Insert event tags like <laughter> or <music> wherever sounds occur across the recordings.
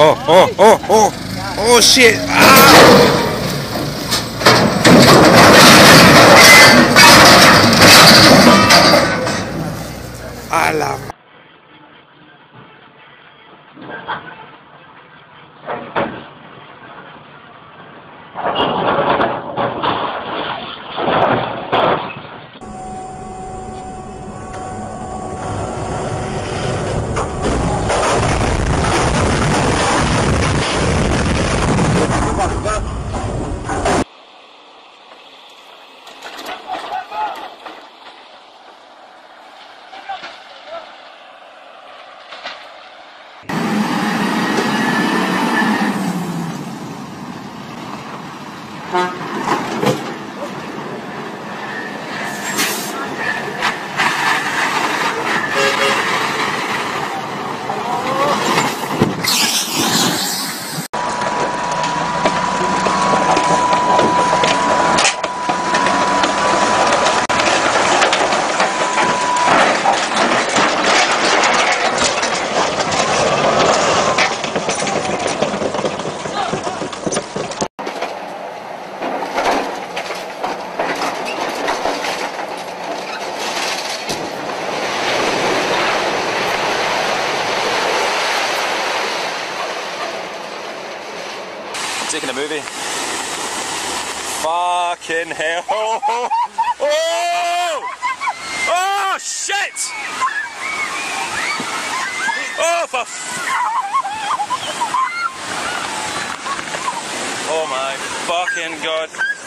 Oh, oh, oh, oh, oh shit. Ah! A la Fucking hell. Oh! <laughs> Oh! Oh, shit! Oh, for Oh my fucking god.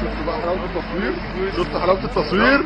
شفت بقى حلاوة التصوير؟ شفت حلاوة التصوير؟